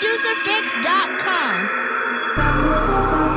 ProducerFix.com.